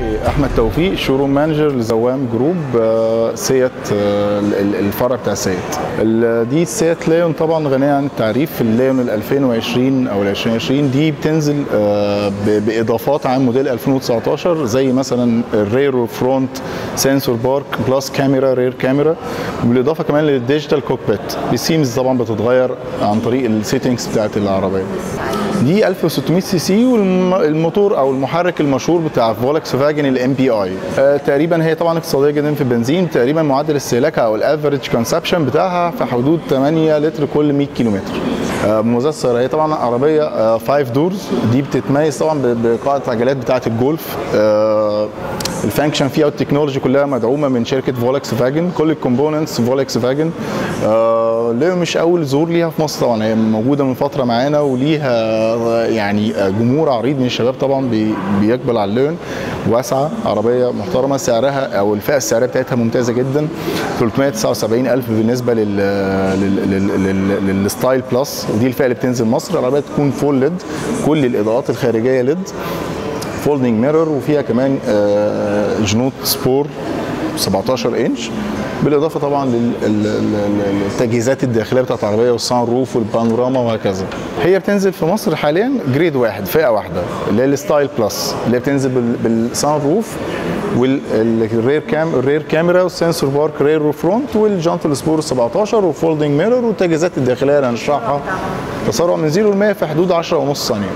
أحمد توفيق showroom manager لزوام group آه، سيت آه، ال- ال- الفرع بتاع سيت ال- دي سيت ليون طبعا غنية عن التعريف الليون ال 2020 أو ال 2020 دي بتنزل آه، بإضافات عن موديل 2019 زي مثلا ال rear و front sensor park plus كاميرا rear كاميرا بالاضافه كمان لل digital cockpit ال themes طبعا بتتغير عن طريق ال settings بتاعت العربية. دي 1600 سي سي والموتور أو المحرك المشهور بتاع فولكس فاجن ال MPI تقريبا هي طبعا اقتصادية جدا في البنزين. تقريبا معدل استهلاكها أو ال average consumption بتاعها في حدود 8 لتر كل 100 كيلومتر. آه، مميزات السيارة هي طبعا عربية 5 doors دي بتتميز طبعا بقاعدة عجلات بتاعة الجولف. آه، ال function فيها وال technology كلها مدعومة من شركة فولكس فاجن كل ال components فولكس فاجن آه، ليه مش أول ظهور ليها في مصر طبعا. هي موجودة من فترة معانا وليها آه، يعني آه، جمهور عريض من الشباب طبعا بي- بيقبل على الليون. واسعة عربية محترمة سعرها أو الفئة السعرية بتاعتها ممتازة جدا. 379 ألف بالنسبة لل لل- لل- لل- لل Style Plus. ودي الفئة اللي بتنزل مصر. العربية تكون full LED كل الإضاءات الخارجية LED folding mirror وفيها كمان آه، جنوط سبور 17 إنش بالإضافة طبعا للتجهيزات الداخلية بتاعت العربية وال sunroof والبانوراما وهكذا. هي بتنزل في مصر حاليا grade واحد فئة واحدة اللي هي ال Style Plus اللي بتنزل بال- بال sunroof وال rear cam ال rear camera وال sensor park rear front والجانت السبور 17 و folding mirror والتجهيزات الداخلية اللي هنشرحها. تسارع من 0 ل 100 في حدود 10 ونص ثانية.